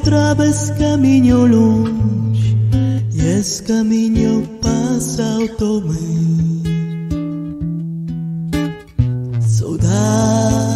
as caminho longe e esse caminho passa ao tomar. Saudade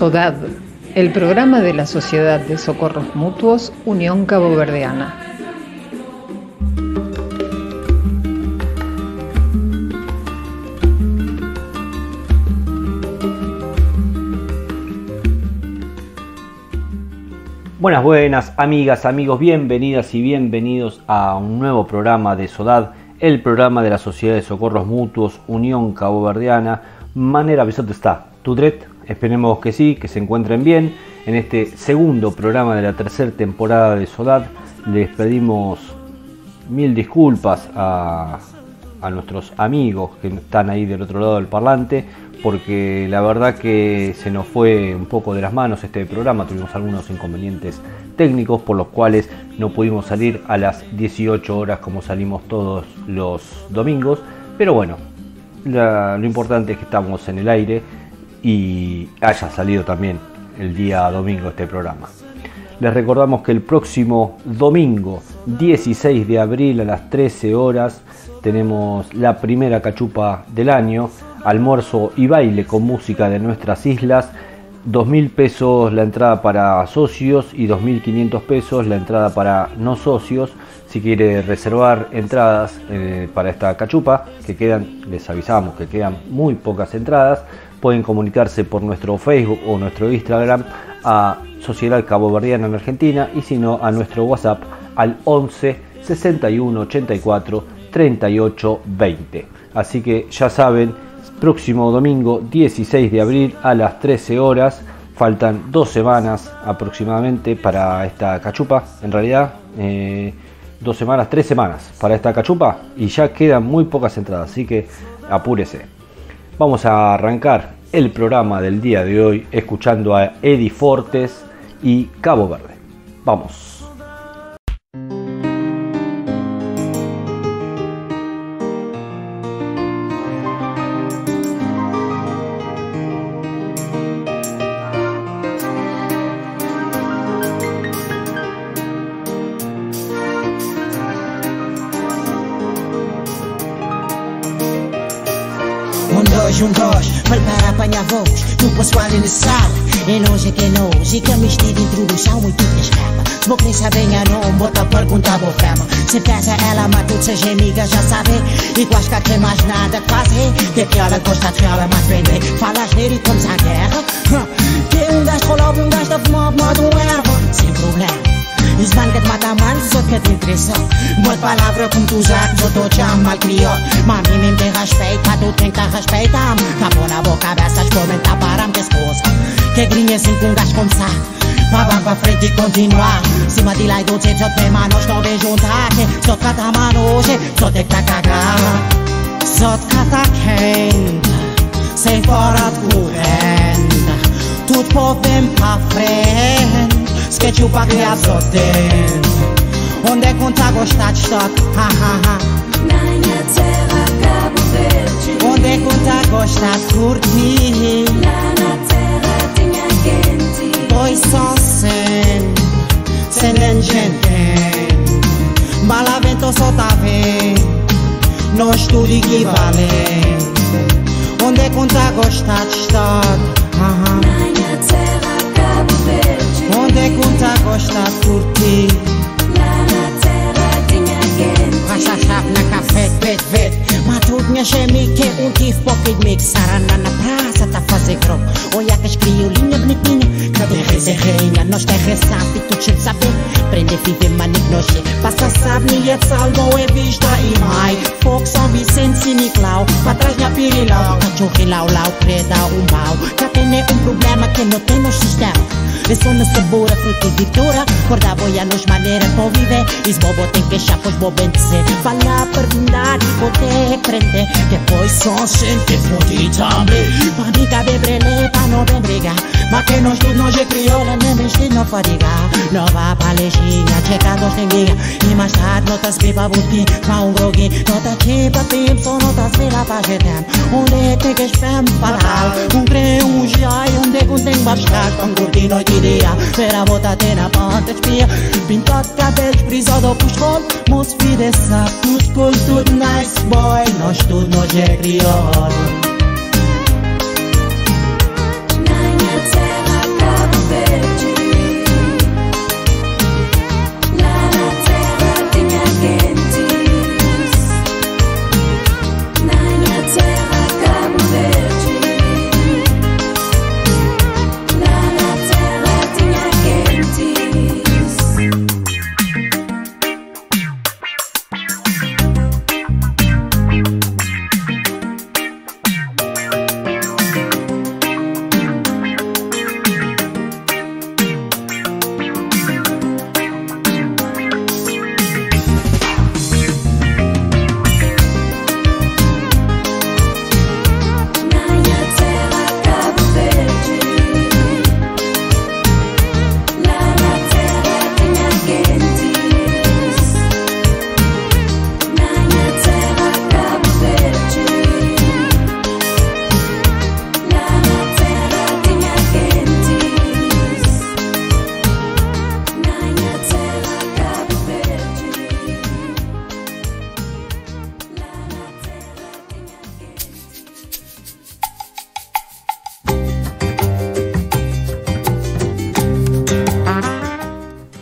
SODAD, el programa de la Sociedad de Socorros Mutuos Unión Cabo Verdeana. Buenas, buenas, amigas, amigos, bienvenidas y bienvenidos a un nuevo programa de SODAD, el programa de la Sociedad de Socorros Mutuos Unión Cabo Verdeana. Manera Besote está, Tudret, Esperemos que sí, que se encuentren bien. En este segundo programa de la tercera temporada de Sodad les pedimos mil disculpas a, nuestros amigos que están ahí del otro lado del parlante, porque la verdad que se nos fue un poco de las manos este programa, tuvimos algunos inconvenientes técnicos por los cuales no pudimos salir a las 18 horas como salimos todos los domingos, pero bueno, lo importante es que estamos en el aire y haya salido también el día domingo este programa. Les recordamos que el próximo domingo 16 de abril a las 13 horas tenemos la primera cachupa del año, almuerzo y baile con música de nuestras islas. 2.000 pesos la entrada para socios y 2.500 pesos la entrada para no socios. Si quiere reservar entradas eh, para esta cachupa, que quedan, les avisamos que quedan muy pocas entradas, pueden comunicarse por nuestro Facebook o nuestro Instagram a Sociedad Cabo Verdeana en Argentina y si no a nuestro WhatsApp al 11 61 84 38 20. Así que ya saben, próximo domingo 16 de abril a las 13 horas. Faltan dos semanas aproximadamente para esta cachupa. En realidad, eh, dos semanas, tres semanas para esta cachupa y ya quedan muy pocas entradas. Así que apúrese. Vamos a arrancar el programa del día de hoy escuchando a Eddie Fortes y Cabo Verde. Vamos. Um, un dos, preparar para minha voz Tu posso inicial. É longe que é e que a mistura de introdução muito te escapa. Se vou querer saber não nome, bota pergunta boa fama. Se pensa ela, mas tudo seja amiga, já sabe. E quase que tem mais nada que fazer. De que ela gosta de ela, mas vender. Falas nele e comes a guerra. Que um gajo rola, um gajo da fumar, modo um erva. Sem problema. Nisman këtë mataman, zot këtë një tresot Bot palavre këm të zak, zot o qam mal kriot Mamimin të hashpejt, pa du të në ka hashpejtam Ka boca, boka besa, shkomen të param të skos Ke grinje sin kun gash kom sak Pavan pa frente continua. Si mă dilai duce tot pe mano și tobe juntate Tot cata manoșe, tot de cacaga Tot cata kent fora de corrente, curent povo povem pra frente Sketiu pa krea zoten Onde é konta tá gostar de stop Ha ha ha. Na minha terra Cabo Verde. Onde é conta tá gostar de curtir? Lá na terra tem a gente. Pois só sem Sem gente. Bala vento solta vem Nós tudo equivalente. Onde é conta tá gostar de stop Ha ha. onde conta gosta curtir La nazzera di mia gente Pasha shaf na cafe pet pet Лудня шемике унти в покид мик сарана на праса та фазе гроб. О якаш криолиня бнетиня, каде хезе хейна, но ще хеса ти тучен сапе. Пренде фиде маник ноше, паса сабни е цалмо е вижда и май. Фок сан Висенци Никлау, патражня пирилау, качухи лау лау преда умау. Кате не un problema que no tengo sistema. Eso no se bora frutivitura, corda voy a nos manera po vive, is bobo ten que chapos bobense. Fala per vinda di poter prendere que pois son gente funditame Pa mi cabe brele, pa não ben brigar Ma que nós tudo nós é crioula, nem vestido não fadiga. Nova palestina, checa dos tenguinha E mais tarde notas pipa butim, ma um groguin Nota tipa pip, só notas vila pa getem Um leite que espem parar Um crê, um giai, um de um tem babscar Tão curti noite e dia, vera bota até na ponta espia. Pintot cabelo, brisado, puxol Mos fide sap, nos col, tudo nice boy Nós tudo, nós é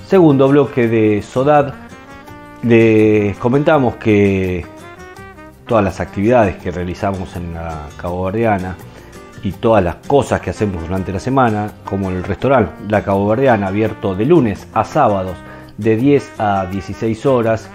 Segundo bloque de Sodad, les comentamos que todas las actividades que realizamos en la Cabo Verdeana y todas las cosas que hacemos durante la semana, como el restaurante La Cabo Verdeana, abierto de lunes a sábados de 10 a 16 horas,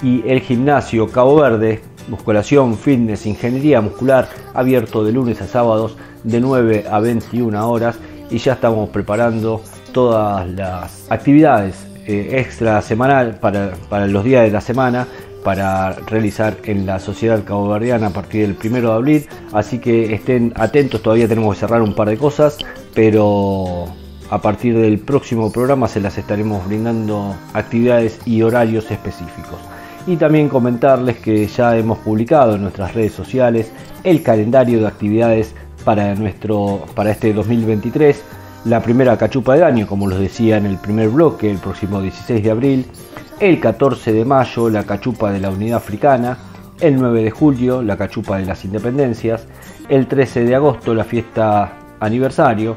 y el gimnasio Cabo Verde, musculación, fitness, ingeniería muscular, abierto de lunes a sábados de 9 a 21 horas, y ya estamos preparando todas las actividades eh, extra semanal para, para los días de la semana para realizar en la sociedad caboverdiana a partir del primero de abril. Así que estén atentos, todavía tenemos que cerrar un par de cosas, pero a partir del próximo programa se las estaremos brindando actividades y horarios específicos. Y también comentarles que ya hemos publicado en nuestras redes sociales el calendario de actividades para, nuestro, para este 2023. La primera cachupa del año, como los decía en el primer bloque, el próximo 16 de abril. El 14 de mayo, la cachupa de la Unidad Africana. El 9 de julio, la cachupa de las Independencias. El 13 de agosto, la fiesta aniversario.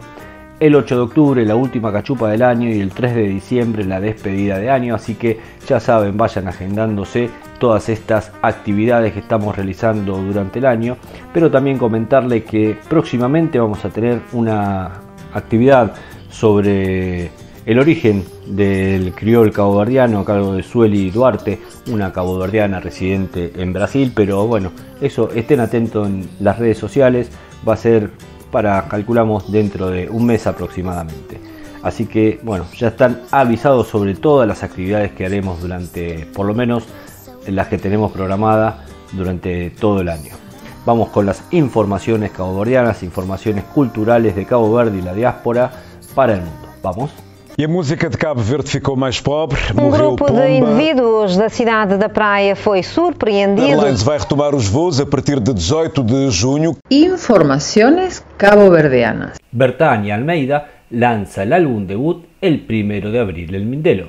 El 8 de octubre, la última cachupa del año. Y el 3 de diciembre, la despedida de año. Así que ya saben, vayan agendándose todas estas actividades que estamos realizando durante el año. Pero también comentarle que próximamente vamos a tener una actividad sobre el origen del criol caboverdiano a cargo de Sueli Duarte, una caboverdiana residente en Brasil, pero bueno, eso estén atentos en las redes sociales, va a ser para, calculamos, dentro de un mes aproximadamente. Así que bueno, ya están avisados sobre todas las actividades que haremos durante, por lo menos las que tenemos programadas durante todo el año. Vamos con las informaciones caboverdianas, informaciones culturales de Cabo Verde y la diáspora para el mundo. Vamos. E a música de Cabo Verde ficou mais pobre, Um morreu grupo Pomba. de indivíduos da cidade da Praia foi surpreendido. Airlines vai retomar os voos a partir de 18 de junho. Informaciones caboverdianas. Bertania Almeida lanza el álbum debut el primero de abril en Mindelo.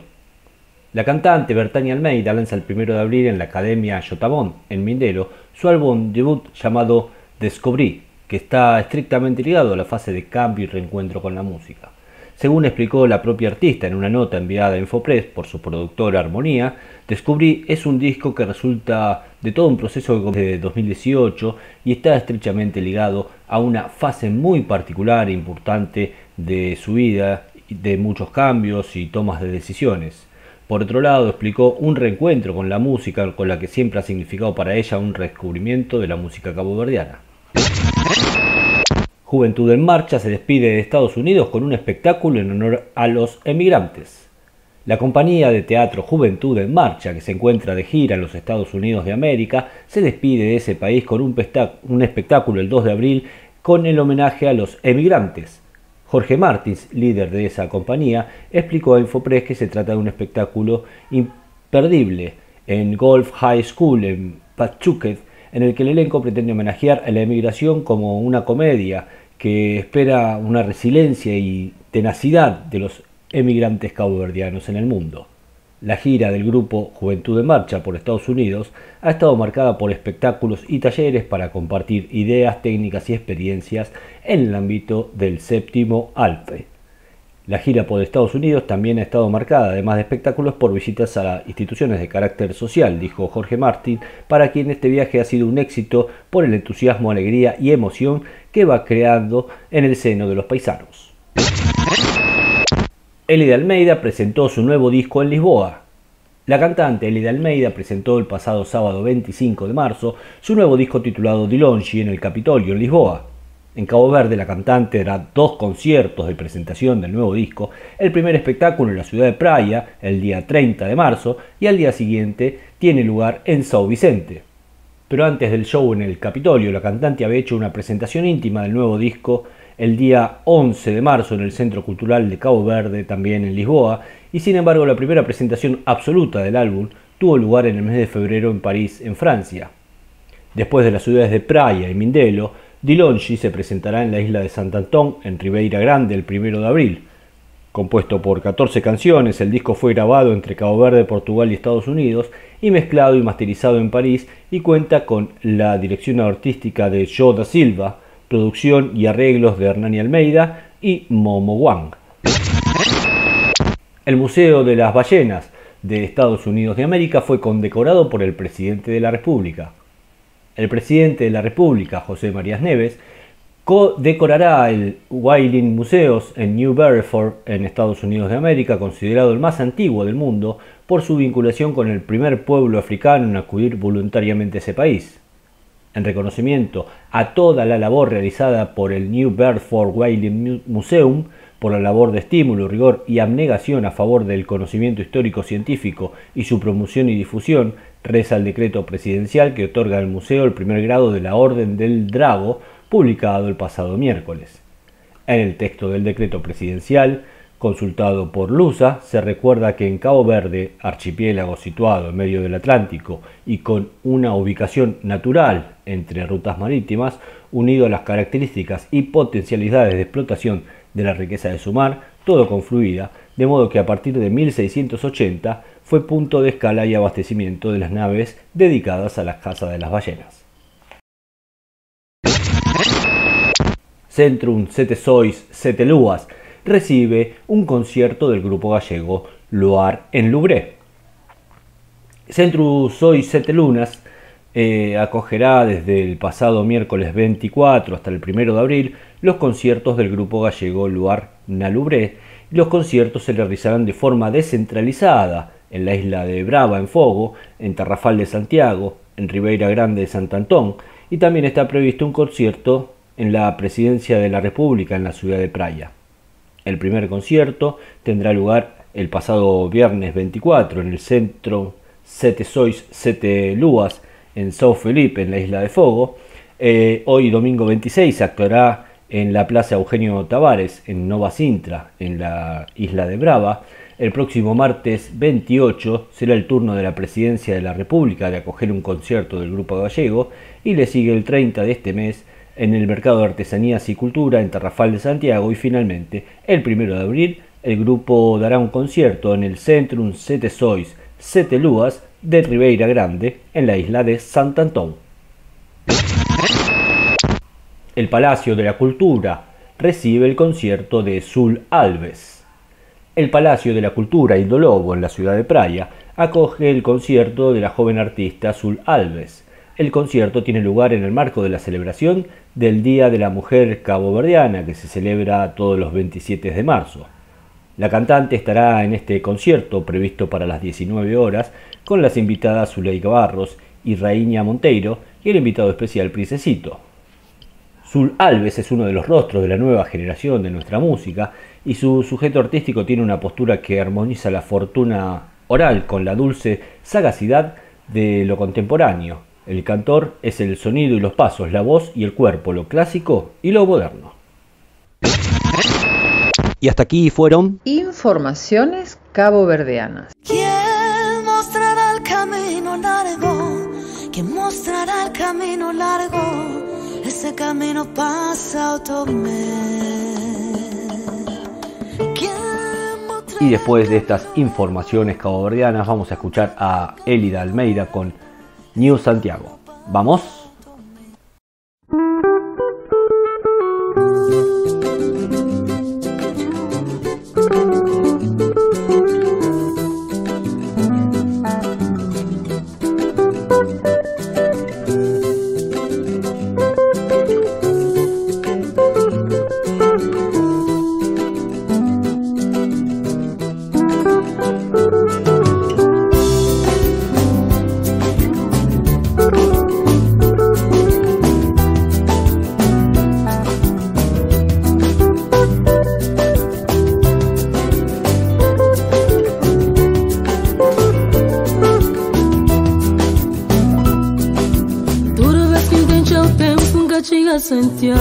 La cantante Bertania Almeida lanza el primero de abril en la Academia Yotamón, en Mindelo, su álbum debut llamado Descubrí, que está estrictamente ligado a la fase de cambio y reencuentro con la música. Según explicó la propia artista en una nota enviada a Infopress por su productora Armonía, Descubrí es un disco que resulta de todo un proceso de 2018 y está estrechamente ligado a una fase muy particular e importante de su vida, de muchos cambios y tomas de decisiones. Por otro lado, explicó un reencuentro con la música con la que siempre ha significado para ella un redescubrimiento de la música caboverdiana. Juventud en Marcha se despide de Estados Unidos con un espectáculo en honor a los emigrantes. La compañía de teatro Juventud en Marcha, que se encuentra de gira en los Estados Unidos de América, se despide de ese país con un, un espectáculo el 2 de abril con el homenaje a los emigrantes. Jorge Martins, líder de esa compañía, explicó a Infopress que se trata de un espectáculo imperdible en Golf High School en Pachuquet, en el que el elenco pretende homenajear a la emigración como una comedia que espera una resiliencia y tenacidad de los emigrantes caboverdianos en el mundo. La gira del grupo Juventud en Marcha por Estados Unidos ha estado marcada por espectáculos y talleres para compartir ideas, técnicas y experiencias en el ámbito del séptimo Alfe. La gira por Estados Unidos también ha estado marcada, además de espectáculos, por visitas a instituciones de carácter social, dijo Jorge Martín, para quien este viaje ha sido un éxito por el entusiasmo, alegría y emoción que va creando en el seno de los paisanos. Elida Almeida presentó su nuevo disco en Lisboa. La cantante Elida Almeida presentó el pasado sábado 25 de marzo su nuevo disco titulado Dilongi en el Capitolio en Lisboa. En Cabo Verde la cantante dará dos conciertos de presentación del nuevo disco, el primer espectáculo en la ciudad de Praia el día 30 de marzo y al día siguiente tiene lugar en São Vicente. Pero antes del show en el Capitolio la cantante había hecho una presentación íntima del nuevo disco el día 11 de marzo en el Centro Cultural de Cabo Verde, también en Lisboa, y sin embargo la primera presentación absoluta del álbum tuvo lugar en el mes de febrero en París, en Francia. Después de las ciudades de Praia y Mindelo, Dilongi se presentará en la isla de Sant Antón, en Ribeira Grande, el 1 de abril. Compuesto por 14 canciones, el disco fue grabado entre Cabo Verde, Portugal y Estados Unidos y mezclado y masterizado en París y cuenta con la dirección artística de Joe da Silva, producción y arreglos de Hernani Almeida y Momo Wang. El Museo de las Ballenas de Estados Unidos de América fue condecorado por el presidente de la República. El presidente de la República, José Marías Neves, decorará el Whaling Museos en New Bedford, en Estados Unidos de América, considerado el más antiguo del mundo por su vinculación con el primer pueblo africano en acudir voluntariamente a ese país en reconocimiento a toda la labor realizada por el New Bedford Whaling Museum, por la labor de estímulo, rigor y abnegación a favor del conocimiento histórico científico y su promoción y difusión, reza el decreto presidencial que otorga al museo el primer grado de la Orden del Drago, publicado el pasado miércoles. En el texto del decreto presidencial, Consultado por Lusa, se recuerda que en Cabo Verde, archipiélago situado en medio del Atlántico y con una ubicación natural entre rutas marítimas, unido a las características y potencialidades de explotación de la riqueza de su mar, todo confluida, de modo que a partir de 1680 fue punto de escala y abastecimiento de las naves dedicadas a la caza de las ballenas. Centrum Sete Sois Sete Luas recibe un concierto del grupo gallego Loar en Loubré. Centro Soy Sete Lunas eh, acogerá desde el pasado miércoles 24 hasta el 1 de abril los conciertos del grupo gallego Loar Nalubré. Los conciertos se realizarán de forma descentralizada en la isla de Brava, en Fogo, en Tarrafal de Santiago, en Ribeira Grande de Sant Antón, y también está previsto un concierto en la Presidencia de la República en la ciudad de Praia. El primer concierto tendrá lugar el pasado viernes 24 en el centro Sete Sois Sete Luas en São Felipe, en la isla de Fogo. Eh, hoy, domingo 26, actuará en la Plaza Eugenio Tavares, en Nova Sintra, en la isla de Brava. El próximo martes 28 será el turno de la Presidencia de la República de acoger un concierto del Grupo Gallego y le sigue el 30 de este mes en el Mercado de Artesanías y Cultura en Tarrafal de Santiago y finalmente el 1 de abril el grupo dará un concierto en el Centrum Sete Sois Sete Luas de Ribeira Grande en la isla de Sant Antón. El Palacio de la Cultura recibe el concierto de Sul Alves. El Palacio de la Cultura Lobo en la ciudad de Praia acoge el concierto de la joven artista Sul Alves. El concierto tiene lugar en el marco de la celebración del Día de la Mujer Caboverdiana, que se celebra todos los 27 de marzo. La cantante estará en este concierto previsto para las 19 horas con las invitadas Zuleika Barros y Raíña Monteiro y el invitado especial Princesito. Zul Alves es uno de los rostros de la nueva generación de nuestra música y su sujeto artístico tiene una postura que armoniza la fortuna oral con la dulce sagacidad de lo contemporáneo. El cantor es el sonido y los pasos, la voz y el cuerpo, lo clásico y lo moderno. Y hasta aquí fueron informaciones caboverdianas. ¿Quién mostrará el camino largo? ¿Quién mostrará el camino largo? Ese camino pasa Y después de estas informaciones caboverdianas vamos a escuchar a Elida Almeida con New Santiago. ¿Vamos? sentir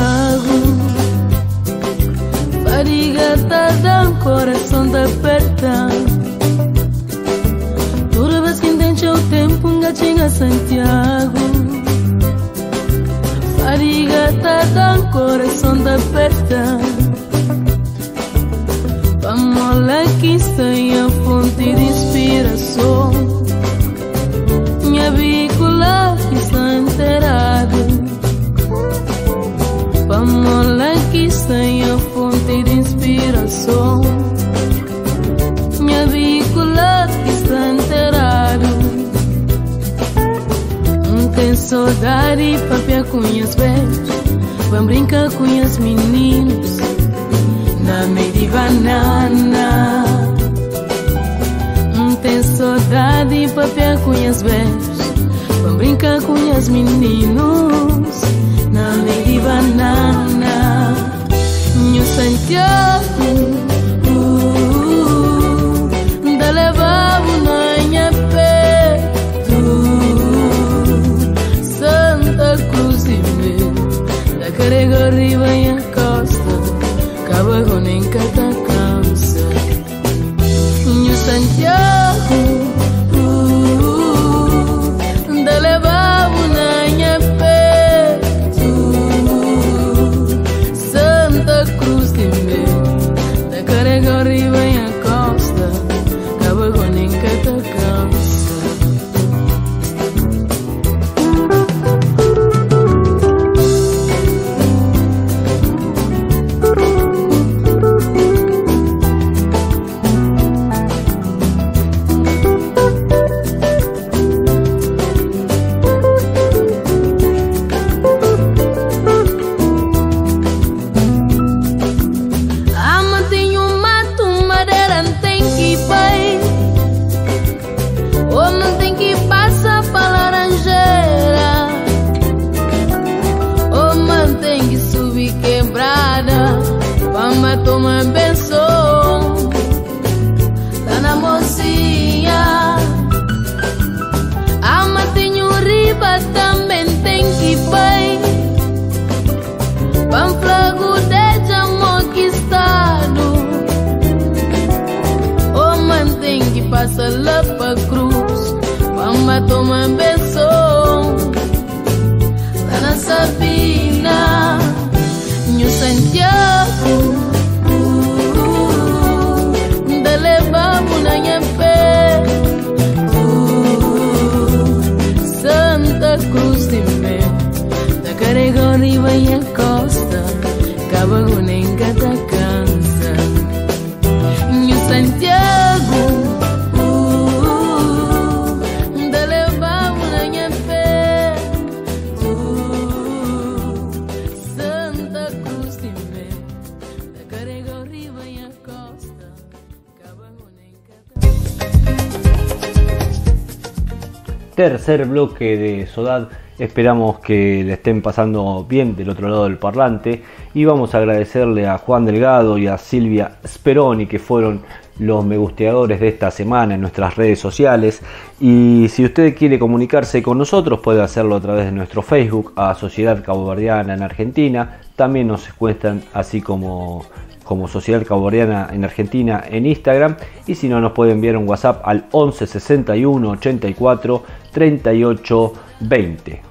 tercer bloque de Sodad. Esperamos que le estén pasando bien del otro lado del parlante y vamos a agradecerle a Juan Delgado y a Silvia Speroni que fueron los me gusteadores de esta semana en nuestras redes sociales y si usted quiere comunicarse con nosotros puede hacerlo a través de nuestro Facebook a Sociedad Caboverdiana en Argentina también nos encuentran así como como Sociedad Caboverdiana en Argentina en Instagram y si no nos puede enviar un WhatsApp al 11 61 84 38 20.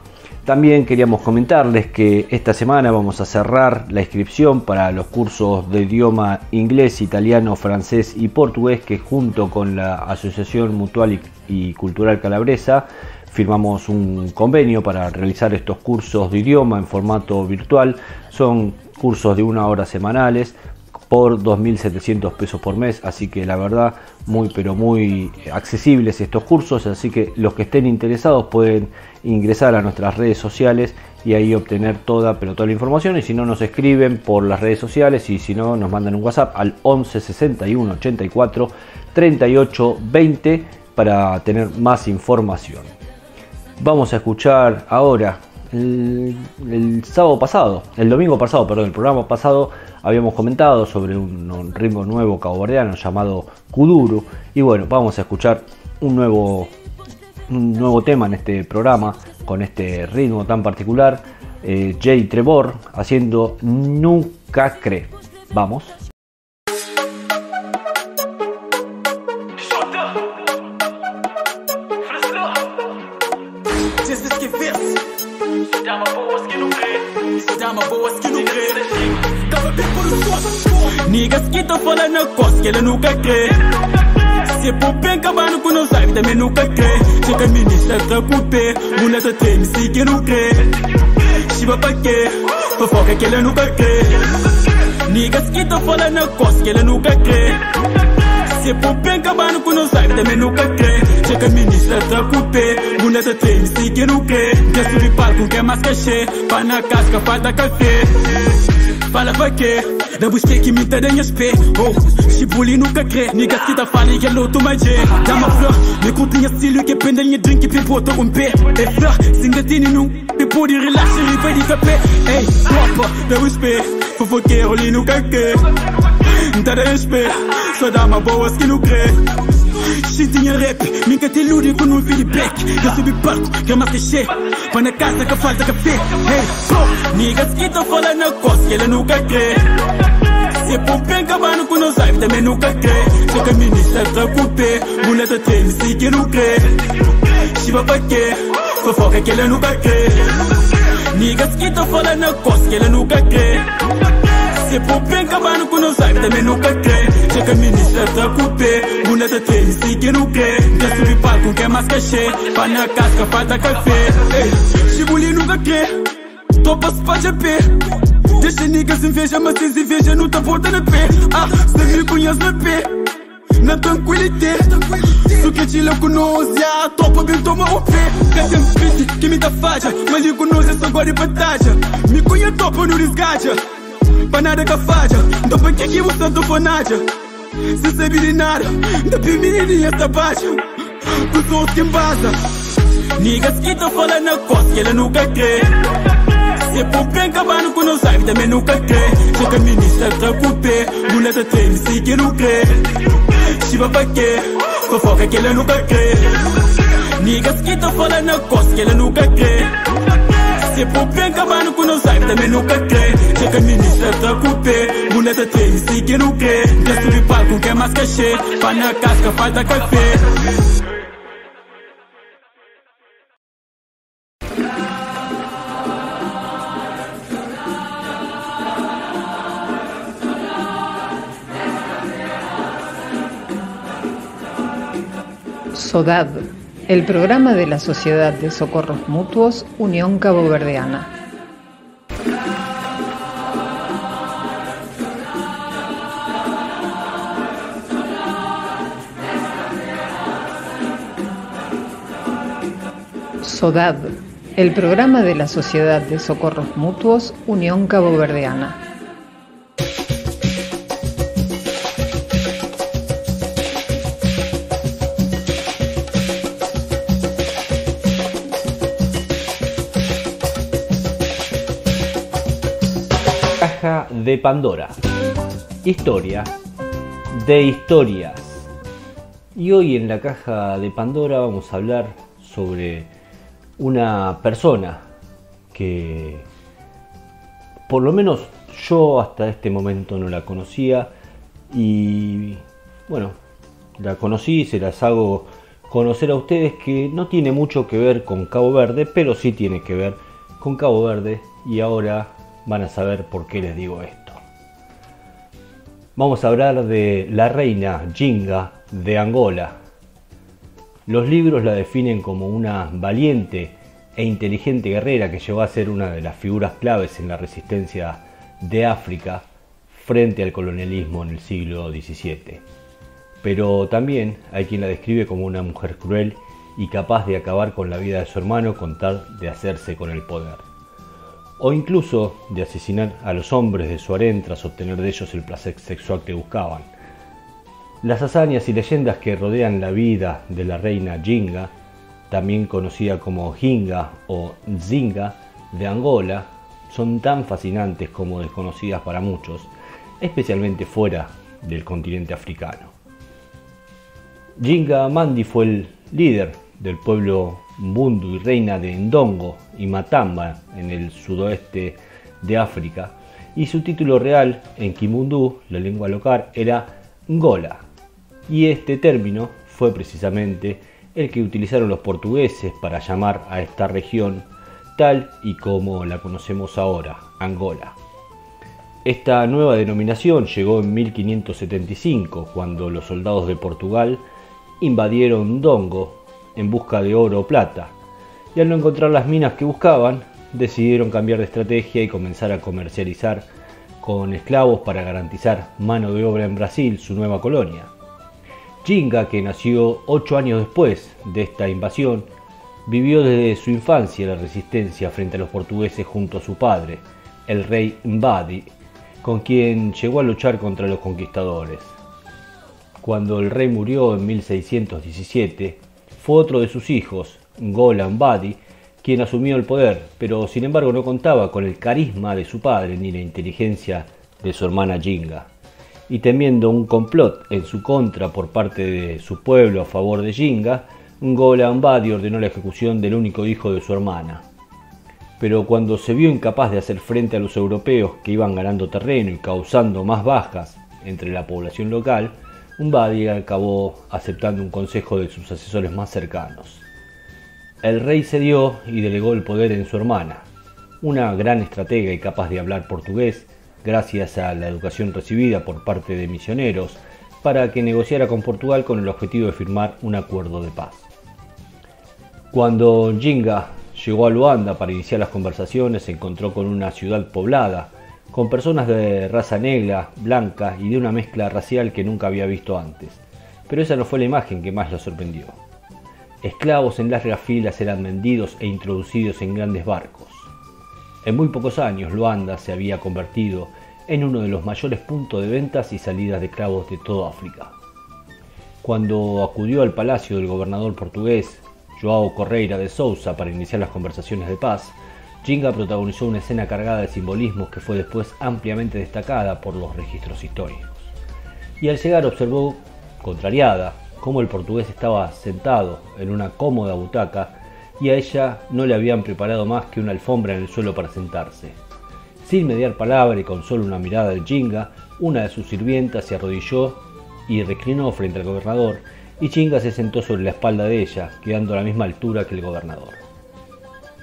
También queríamos comentarles que esta semana vamos a cerrar la inscripción para los cursos de idioma inglés, italiano, francés y portugués que junto con la Asociación Mutual y Cultural Calabresa firmamos un convenio para realizar estos cursos de idioma en formato virtual. Son cursos de una hora semanales por 2.700 pesos por mes, así que la verdad muy pero muy accesibles estos cursos, así que los que estén interesados pueden ingresar a nuestras redes sociales y ahí obtener toda pero toda la información y si no nos escriben por las redes sociales y si no nos mandan un WhatsApp al 11 61 84 38 20 para tener más información. Vamos a escuchar ahora el, sábado pasado, el domingo pasado, perdón, el programa pasado habíamos comentado sobre un, ritmo nuevo caboverdiano llamado Kuduru y bueno, vamos a escuchar un nuevo un nuevo tema en este programa con este ritmo tan particular, eh, Jay Trevor haciendo Nunca Cree. Vamos. Niggas que estão falando na costa que ele nunca crê Se por bem acabando com nós sabe também nunca crê Chega ministra tá com o pé Mulher tá tem se que não crê Chiba pra quê? Fofoca que ele nunca crê Niggas que estão falando na costa que ele nunca crê se pour peine kabanu kuno sai de menu kakre chaque ministre a coupé mulher sa train si que não crê já subir palco que é mais cachê pa na casca falta café. Fala pra quê da busquei que me tem espé oh chibuli nunca crê niggas que tá falando que é louco majê dá uma flor me continha estilo que pende minha drink eh, que poto um pé é flor singa tini depois de dire lâcher, il fait du ei Hey, drop, de whisper, faut foquer, on lit espé Só dá uma boa que não crê Xintinha rap, minha te lure com um vídeo black Eu subi palco, que mais cachê Vai na casa que falta café. Hey, bro, niggas que tão falando na costa que ele nunca crê Se por bem acabando com nós também nunca crê Só que a ministra tá com pé Mulher tá tem se que. Não crê Chiba pra quê? Fofoca que ele nunca crê Niggas que tão falando na costa que ele nunca crê Se por bem acabando com nós sabe também nunca crê Chega a ministra o pé Mulher tem se que não crê Quer subir palco quer mais cachê. Pá na casca falta café. Ei, Chibuli nunca crê. Topa se faz a pé Deixa niggas inveja mas sem inveja não tá botando pé Ah, cê me conhece na pé na tranquilidade. Tu que te leu nós, já topa bem toma o pé. Tem fit que me dá falha Mas nós é só agora de batalha Me conha topa no resgate bana daga faja da banki ki musan tufa naja. Sun sabi dinara da bi mini ya tabaja ku so skin baza ni que ta fala na koske la nuka ke c'est pour bien qu'avant qu'on nous aille de menu kaké j'ai que ministre ta coupé nous laisse te ici qui nous crée si va pas que faut que la nuka ke ni gaski ta fala na koske la nuka ke se pour bien qu'avant qu'on nous aille de nunca crê. Tem se que não crê Quer subir palco quer mais cachê Pá na casca falta café SODAD, el programa de la Sociedad de Socorros Mutuos Unión Caboverdiana. SODAD, el programa de la Sociedad de Socorros Mutuos Unión Caboverdeana. Caja de Pandora. Historia de historias. Y hoy en la caja de Pandora vamos a hablar sobre una persona que por lo menos yo hasta este momento no la conocía y bueno, la conocí, se las hago conocer a ustedes que no tiene mucho que ver con Cabo Verde, pero sí tiene que ver con Cabo Verde y ahora van a saber por qué les digo esto. Vamos a hablar de la reina Jinga de Angola. Los libros la definen como una valiente e inteligente guerrera que llegó a ser una de las figuras claves en la resistencia de África frente al colonialismo en el siglo XVII. Pero también hay quien la describe como una mujer cruel y capaz de acabar con la vida de su hermano con tal de hacerse con el poder. O incluso de asesinar a los hombres de su harén tras obtener de ellos el placer sexual que buscaban. Las hazañas y leyendas que rodean la vida de la reina Jinga, también conocida como Jinga o Zinga de Angola, son tan fascinantes como desconocidas para muchos, especialmente fuera del continente africano. Jinga Mandi fue el líder del pueblo Mbundu y reina de Ndongo y Matamba en el sudoeste de África, y su título real en Kimundu, la lengua local, era Ngola, y este término fue precisamente el que utilizaron los portugueses para llamar a esta región tal y como la conocemos ahora, Angola. Esta nueva denominación llegó en 1575, cuando los soldados de Portugal invadieron Dongo en busca de oro o plata, y al no encontrar las minas que buscaban, decidieron cambiar de estrategia y comenzar a comercializar con esclavos para garantizar mano de obra en Brasil, su nueva colonia. Jinga, que nació ocho años después de esta invasión, vivió desde su infancia la resistencia frente a los portugueses junto a su padre, el rey Mbadi, con quien llegó a luchar contra los conquistadores. Cuando el rey murió en 1617, fue otro de sus hijos, Ngola Mbadi, quien asumió el poder, pero sin embargo no contaba con el carisma de su padre ni la inteligencia de su hermana Jinga y temiendo un complot en su contra por parte de su pueblo a favor de Jinga, Ngola Ambadi ordenó la ejecución del único hijo de su hermana. Pero cuando se vio incapaz de hacer frente a los europeos que iban ganando terreno y causando más bajas entre la población local, Umbadi acabó aceptando un consejo de sus asesores más cercanos. El rey cedió y delegó el poder en su hermana, una gran estratega y capaz de hablar portugués, gracias a la educación recibida por parte de misioneros, para que negociara con Portugal con el objetivo de firmar un acuerdo de paz. Cuando Jinga llegó a Luanda para iniciar las conversaciones, se encontró con una ciudad poblada, con personas de raza negra, blanca y de una mezcla racial que nunca había visto antes. Pero esa no fue la imagen que más la sorprendió. Esclavos en largas filas eran vendidos e introducidos en grandes barcos. En muy pocos años, Luanda se había convertido en uno de los mayores puntos de ventas y salidas de esclavos de toda África. Cuando acudió al palacio del gobernador portugués João Correira de Sousa para iniciar las conversaciones de paz, Jinga protagonizó una escena cargada de simbolismos que fue después ampliamente destacada por los registros históricos. Y al llegar observó, contrariada, cómo el portugués estaba sentado en una cómoda butaca y a ella no le habían preparado más que una alfombra en el suelo para sentarse. Sin mediar palabra y con solo una mirada de Jinga, una de sus sirvientas se arrodilló y reclinó frente al gobernador, y Chinga se sentó sobre la espalda de ella, quedando a la misma altura que el gobernador.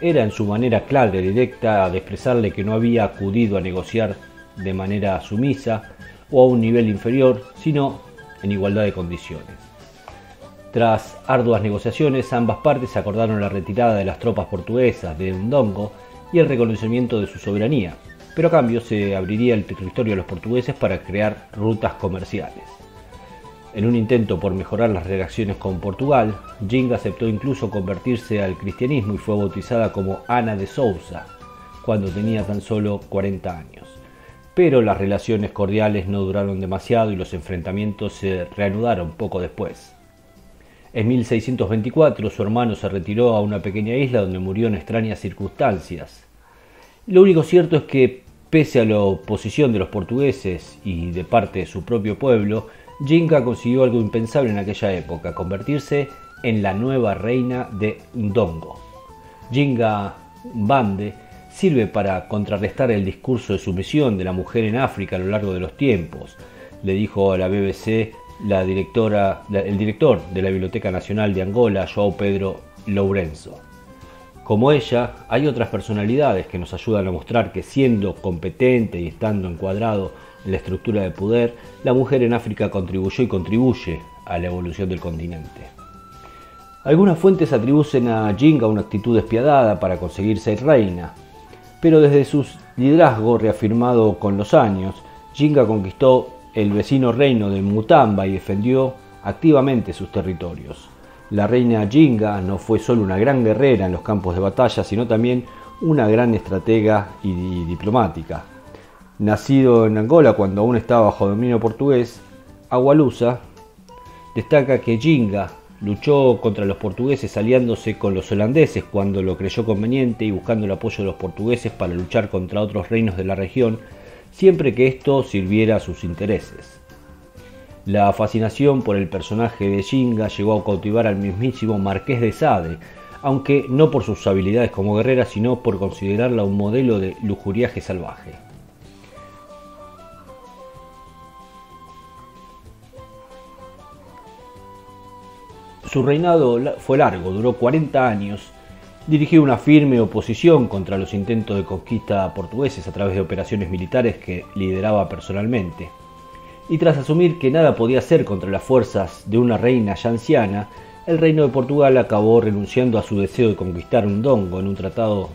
Era en su manera clara y directa de expresarle que no había acudido a negociar de manera sumisa o a un nivel inferior, sino en igualdad de condiciones. Tras arduas negociaciones, ambas partes acordaron la retirada de las tropas portuguesas de Ndongo y el reconocimiento de su soberanía, pero a cambio se abriría el territorio a los portugueses para crear rutas comerciales. En un intento por mejorar las relaciones con Portugal, Jinga aceptó incluso convertirse al cristianismo y fue bautizada como Ana de Sousa, cuando tenía tan solo 40 años. Pero las relaciones cordiales no duraron demasiado y los enfrentamientos se reanudaron poco después. En 1624 su hermano se retiró a una pequeña isla donde murió en extrañas circunstancias. Lo único cierto es que Pese a la oposición de los portugueses y de parte de su propio pueblo, Jinga consiguió algo impensable en aquella época, convertirse en la nueva reina de Ndongo. Jinga Bande sirve para contrarrestar el discurso de sumisión de la mujer en África a lo largo de los tiempos, le dijo a la BBC la directora, el director de la Biblioteca Nacional de Angola, João Pedro Lourenço. Como ella, hay otras personalidades que nos ayudan a mostrar que siendo competente y estando encuadrado en la estructura de poder, la mujer en África contribuyó y contribuye a la evolución del continente. Algunas fuentes atribuyen a Jinga una actitud despiadada para conseguir ser reina, pero desde su liderazgo reafirmado con los años, Jinga conquistó el vecino reino de Mutamba y defendió activamente sus territorios. La reina Jinga no fue solo una gran guerrera en los campos de batalla, sino también una gran estratega y diplomática. Nacido en Angola cuando aún estaba bajo dominio portugués, Agualusa destaca que Jinga luchó contra los portugueses aliándose con los holandeses cuando lo creyó conveniente y buscando el apoyo de los portugueses para luchar contra otros reinos de la región, siempre que esto sirviera a sus intereses. La fascinación por el personaje de Jinga llegó a cautivar al mismísimo Marqués de Sade, aunque no por sus habilidades como guerrera, sino por considerarla un modelo de lujuriaje salvaje. Su reinado fue largo, duró 40 años, dirigió una firme oposición contra los intentos de conquista portugueses a través de operaciones militares que lideraba personalmente y tras asumir que nada podía hacer contra las fuerzas de una reina ya anciana, el reino de Portugal acabó renunciando a su deseo de conquistar un dongo en un tratado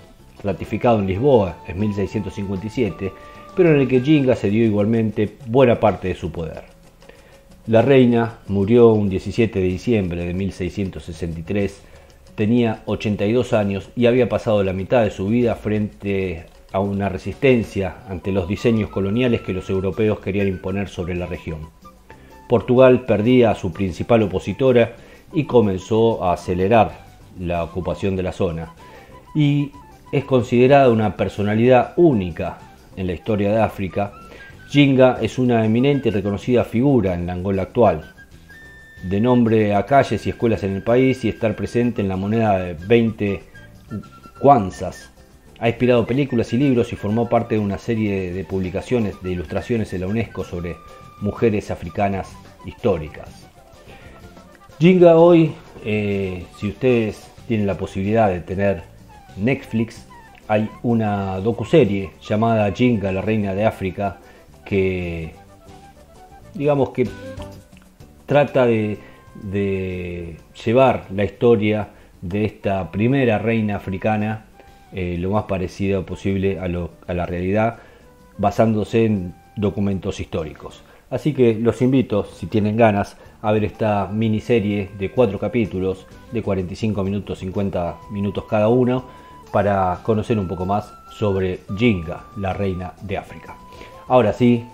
ratificado en Lisboa en 1657, pero en el que Jinga cedió igualmente buena parte de su poder. La reina murió un 17 de diciembre de 1663, tenía 82 años y había pasado la mitad de su vida frente a una resistencia ante los diseños coloniales que los europeos querían imponer sobre la región. Portugal perdía a su principal opositora y comenzó a acelerar la ocupación de la zona. Y es considerada una personalidad única en la historia de África. Jinga es una eminente y reconocida figura en la Angola actual, de nombre a calles y escuelas en el país y estar presente en la moneda de 20 kwanzas ha inspirado películas y libros y formó parte de una serie de publicaciones de ilustraciones en la UNESCO sobre mujeres africanas históricas. Jinga hoy, eh, si ustedes tienen la posibilidad de tener Netflix, hay una docuserie llamada Jinga, la reina de África, que digamos que trata de, llevar la historia de esta primera reina africana eh, lo más parecido posible a, a la realidad, basándose en documentos históricos. Así que los invito, si tienen ganas, a ver esta miniserie de cuatro capítulos de 45 minutos, 50 minutos cada uno, para conocer un poco más sobre Jinga, la reina de África. Ahora sí,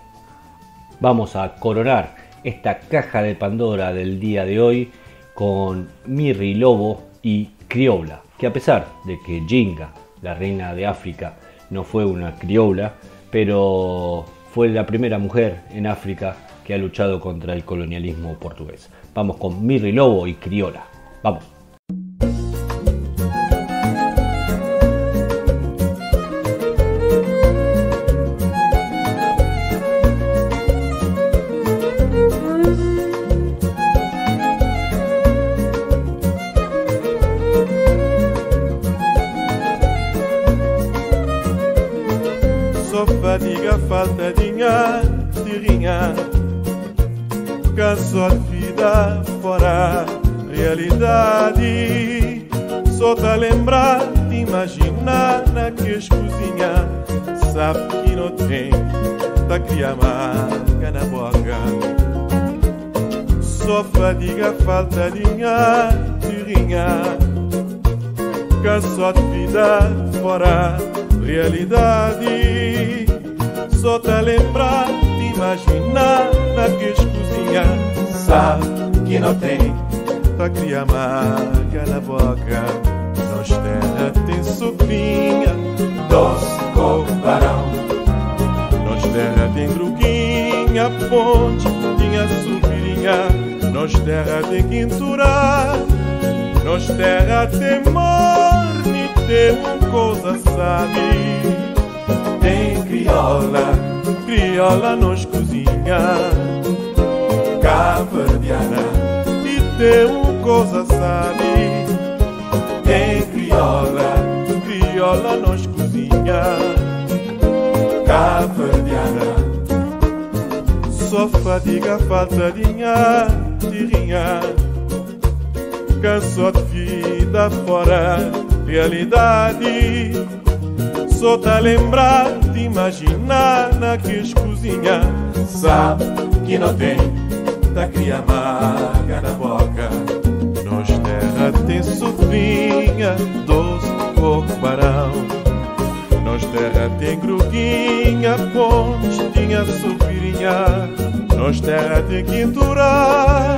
vamos a coronar esta caja de Pandora del día de hoy con Mirri Lobo y Crioula, que a pesar de que Jinga la reina de África, no fue una crioula, pero fue la primera mujer en África que ha luchado contra el colonialismo portugués. Vamos con Mirri Lobo y Criola. Vamos. esposa sabe. Tem criola, criola nos cozinha. Cavandiana e tem um coisa sabe. Tem criola, criola nos cozinha. Cavandiana. Só fadiga, falta linha, tirinha. Cansou de vida fora realidade. Só tá lembrar de imaginar naqueles cozinha. Sabe que não tem da cria maga na boca. Nós terra tem sofrinha, doce, pouco barão. Nós terra tem gruguinha, pontinha, supirinha. Nós terra tem quintura.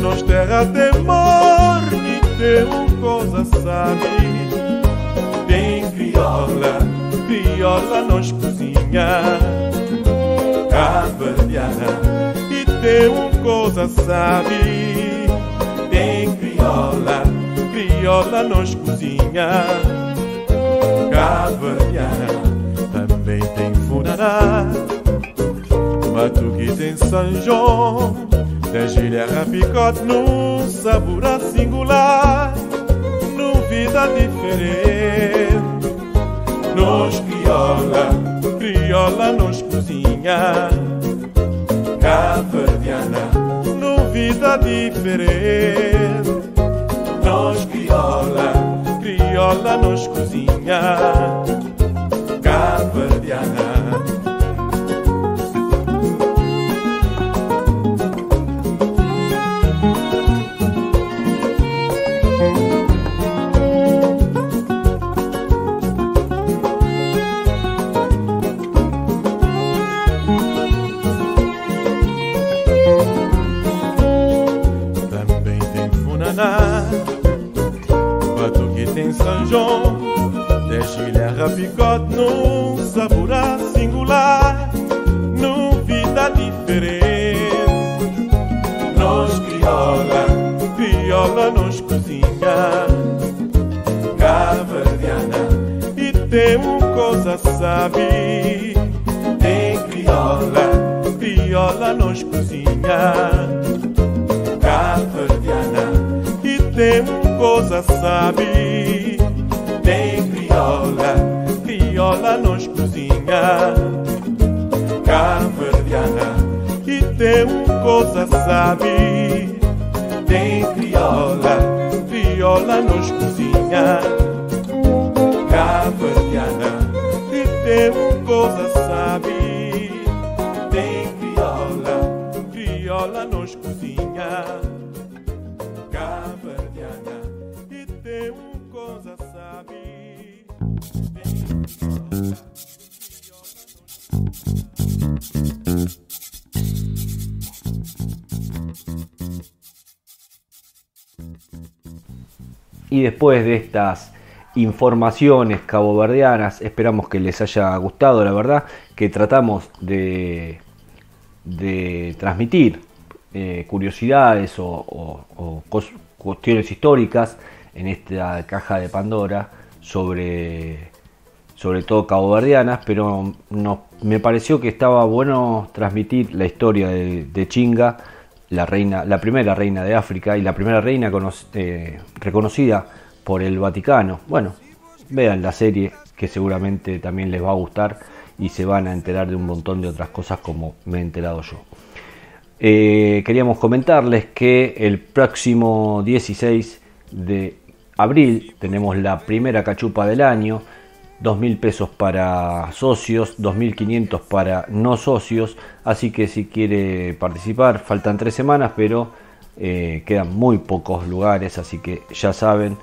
Nós terra tem morne, tem coisa sabe. Bem criola, criola nós cozinha, cavalhada e tem um coisa sabe. Bem criola, criola nós cozinha, cavalhada também tem funeral. Batuque tem São João, da gíria picote num sabor singular. Vida diferente. Nos crioula, crioula nos cozinha, Caverdiana, num vida diferente. Nos crioula, crioula nos cozinha caverdiana sabe. Tem crioula, crioula nos cozinha. Caverdiana E tem uma coisa sabe. Tem crioula, crioula nos cozinha. Caverdiana E tem uma coisa sabe Y después de estas informaciones caboverdianas, esperamos que les haya gustado, la verdad, que tratamos de, de transmitir eh, curiosidades o, cuestiones históricas en esta caja de Pandora sobre, sobre todo caboverdianas, pero me pareció que estaba bueno transmitir la historia de, Chinga, la, reina, la primera reina de África y la primera reina eh, reconocida por el Vaticano. Bueno, vean la serie que seguramente también les va a gustar y se van a enterar de un montón de otras cosas como me he enterado yo. Eh, queríamos comentarles que el próximo 16 de abril tenemos la primera cachupa del año, 2.000 pesos para socios, 2.500 para no socios, así que si quiere participar, faltan tres semanas, pero eh, quedan muy pocos lugares, así que ya saben,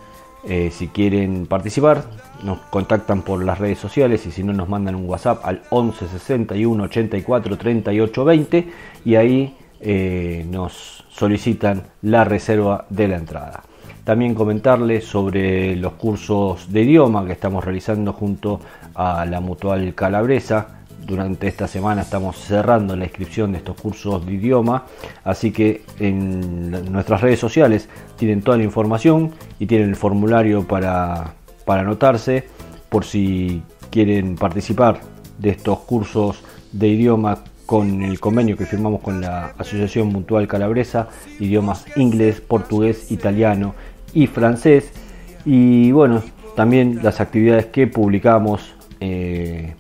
eh, si quieren participar, nos contactan por las redes sociales y si no nos mandan un WhatsApp al 11 61 84 38 20 y ahí eh, nos solicitan la reserva de la entrada. También comentarles sobre los cursos de idioma que estamos realizando junto a la Mutual Calabresa, durante esta semana estamos cerrando la inscripción de estos cursos de idioma, así que en nuestras redes sociales tienen toda la información y tienen el formulario para, para anotarse por si quieren participar de estos cursos de idioma con el convenio que firmamos con la Asociación Mutual Calabresa, idiomas inglés, portugués, italiano y francés. Y bueno, también las actividades que publicamos eh,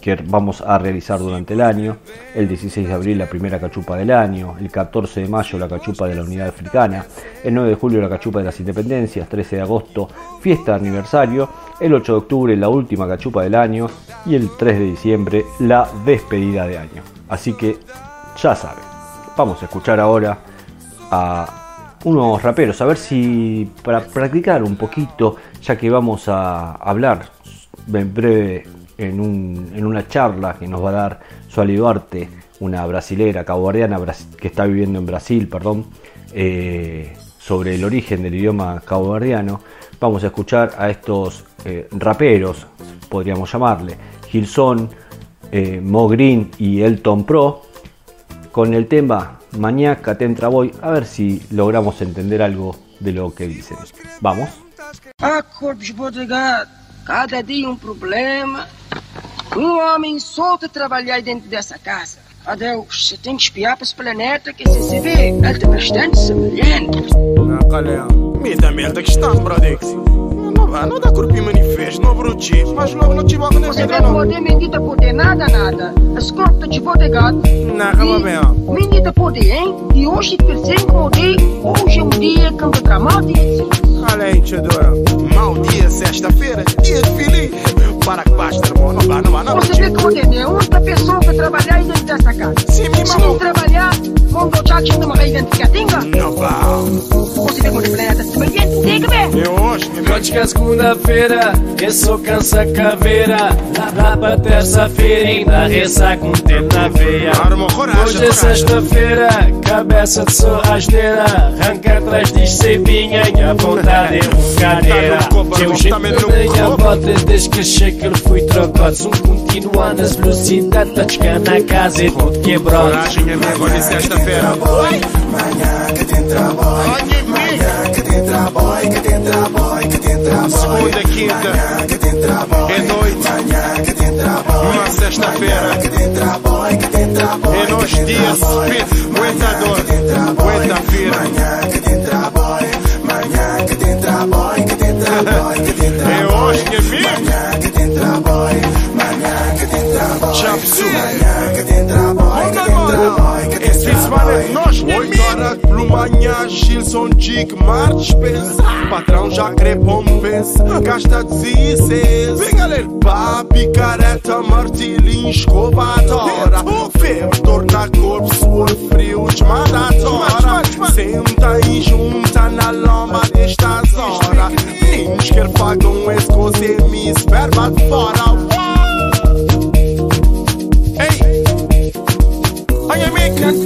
que vamos a realizar durante el año. El 16 de abril la primera cachupa del año, el 14 de mayo la cachupa de la Unidad Africana, el 9 de julio la cachupa de las Independencias, 13 de agosto fiesta de aniversario, el 8 de octubre la última cachupa del año y el 3 de diciembre la despedida de año. Así que ya saben, vamos a escuchar ahora a unos raperos, a ver si para practicar un poquito, ya que vamos a hablar en breve en, un- en una charla que nos va a dar Suali Duarte, una brasilera caboverdiana bras- que está viviendo en Brasil, perdón, eh, sobre el origen del idioma caboverdiano. Vamos a escuchar a estos eh, raperos, podríamos llamarle, Gilson, eh, Mo Green y Elton Pro, con el tema Mañaca Tentra Boy, a ver si logramos entender algo de lo que dicen. Vamos. Ah, corpo esbordegado, cada dia um problema. Um homem solto a trabalhar dentro dessa casa. Adeus, você tem que espiar para esse planeta que você se vê. Ele tá bastante semelhante. Calhão. Mita merda que está, Bradex. Não vai, não dá corpo manifesto, não bruti. Mas logo não te boca nem Você vida, não. poder, menina poder, nada, nada. Esse corpo tá de bodegado. Não, calma bem, ó. Menina poder, hein? E hoje pensei poder. Hoje é um dia que eu vou tramar disso além de Maldita sexta-feira, dia feliz para pastar Você tem que poder é Outra pessoa para trabalhar dentro dessa casa. Sim, Se não trabalhar, vão voltar de uma raiz dentro de Catinga? Não vão. Você tem é que é, tá? poder essa Eu hoje, Conte que a segunda-feira, eu sou cansa caveira. Lá para terça-feira, ainda ressaca com tempo veia. Hoje é sexta-feira, cabeça de sorrasteira. Arranca atrás de cebinha e a vontade vontade é brincadeira. Eu jeito nem a bota desde que achei que ele foi trocado. Um continuar nas velocidades, tá descando na casa e tudo quebrado. Coragem, amigo, hoje é sexta-feira. Manhã que tem trabalho. Manhã que tem trabalho, que tem trabalho, que tem trabalho. Segunda, quinta. que tem trabalho. É noite. Manhã que tem trabalho. Uma sexta-feira. que tem trabalho, que tem trabalho. É nos dias, espírito, aguentador. Aguenta-feira. Manhã que tem trabalho. Manhã que tem trabalho, que tem trabalho, que tem trabalho. É hoje, que amigo. Manhã que tem trabalho. Manhã que tem trabalho. Já Manhã que tem trabalho, que tem trabalho, que tem Esse fim de semana é de nós, né, Oito horas pelo manhã, Gilson Dick, mar dispensa. Patrão já crepom pensa, gasta 16. Vem galera, pá, picareta, martelinho, escova, tora. Ferro, torna corpo, suor frio, desmada, tora. Senta e junta na lama destas horas. Meninos que pagam esse coisa, me esperma de fora. Ei! Olha!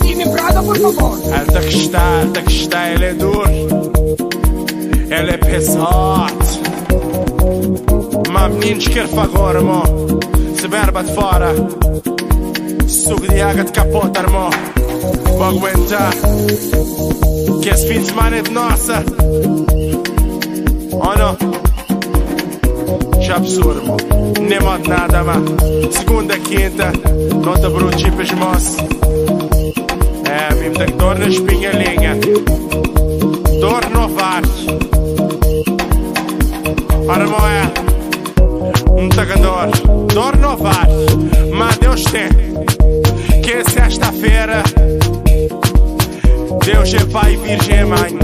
Time Prada, por favor. Ela que está, ela que está, ela é dura. Ela é pesada. Mas meninos quer agora, irmão. Se berba de fora. Suco de água de capota, irmão. Bagwenta não. Já absurdo, Nem modo nada, mano. Segunda, quinta Nota bruti pesmos É, vim ter dor na espinhalinha Dor no varte Armoia Um tagador. Dor. No Mas Deus tem Que sexta-feira Dzieją się pajwir ziemań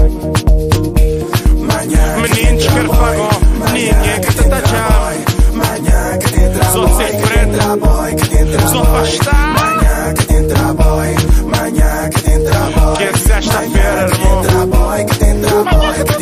Mnin czkerpago, nie katataciam Co cyk pred, co faszta Kier zaś tak pierer mu Maniak,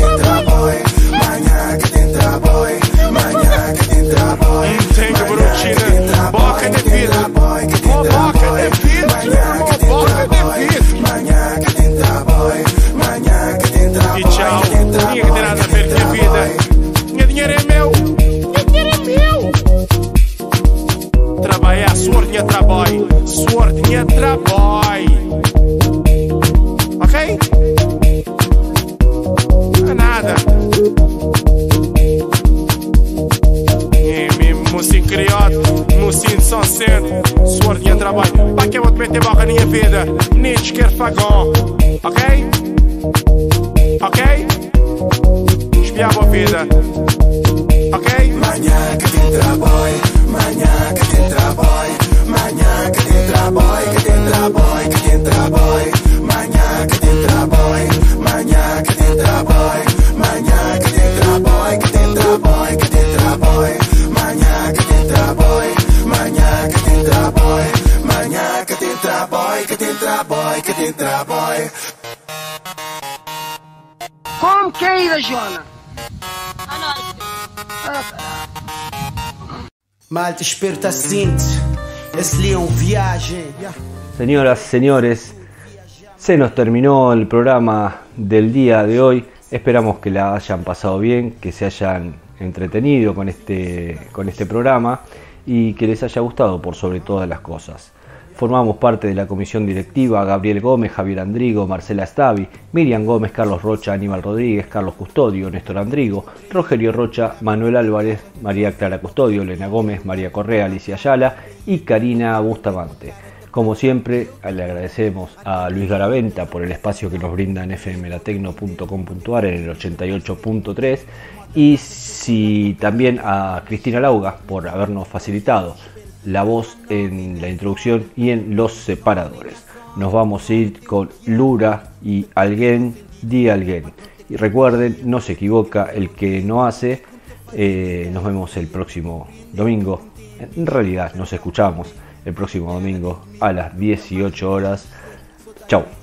Señoras, señores, se nos terminó el programa del día de hoy. Esperamos que la hayan pasado bien, que se hayan entretenido con este, con este programa y que les haya gustado por sobre todas las cosas. Formamos parte de la comisión directiva Gabriel Gómez, Javier Andrigo, Marcela Stavi, Miriam Gómez, Carlos Rocha, Aníbal Rodríguez, Carlos Custodio, Néstor Andrigo, Rogerio Rocha, Manuel Álvarez, María Clara Custodio, Elena Gómez, María Correa, Alicia Ayala y Karina Bustamante. Como siempre, le agradecemos a Luis Garaventa por el espacio que nos brinda en fmlatecno.com.ar en el 88.3 y si, también a Cristina Lauga por habernos facilitado la voz en la introducción y en los separadores. Nos vamos a ir con Lura y Alguien di Alguien. Y recuerden, no se equivoca el que no hace. Eh, nos vemos el próximo domingo. En realidad, nos escuchamos el próximo domingo a las 18 horas. Chao.